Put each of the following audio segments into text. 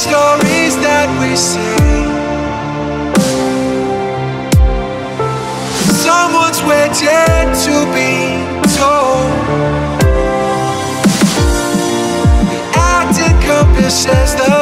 stories that we say. Someone's waiting to be told. The acting compasses the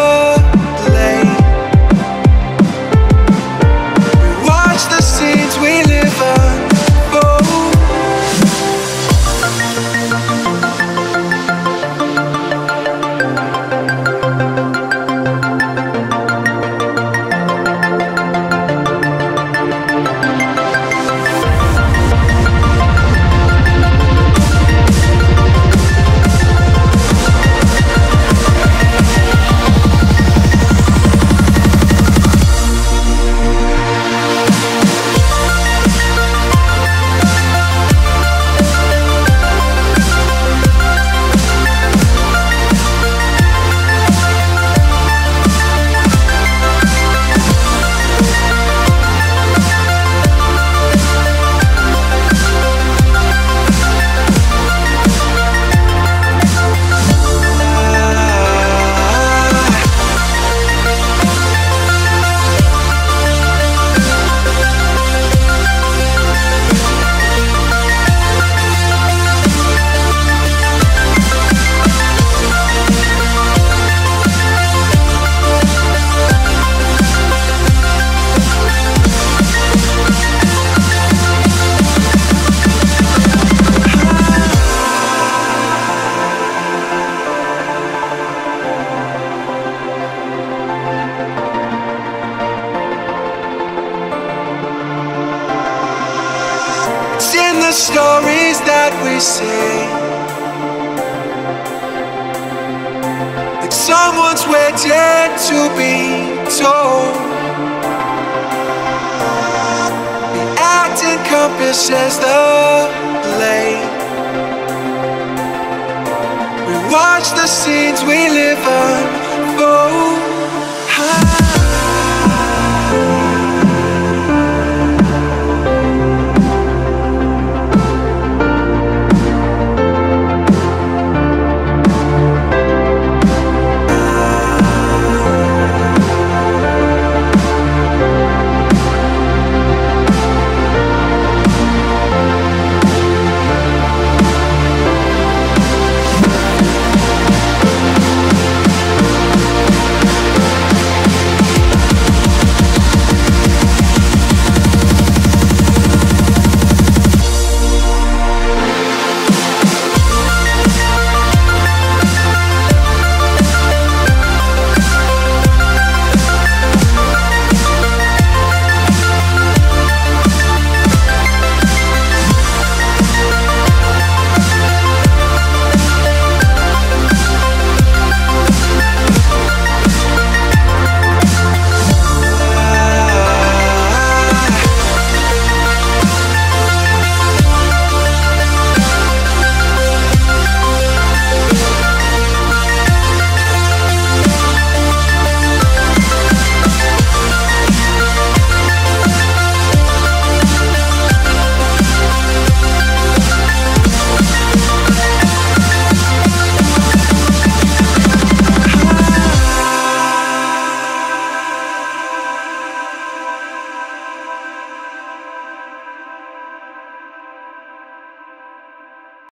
the stories that we say. Like someone's waiting to be told. The acting compasses the blame. We watch the scenes we live unfold.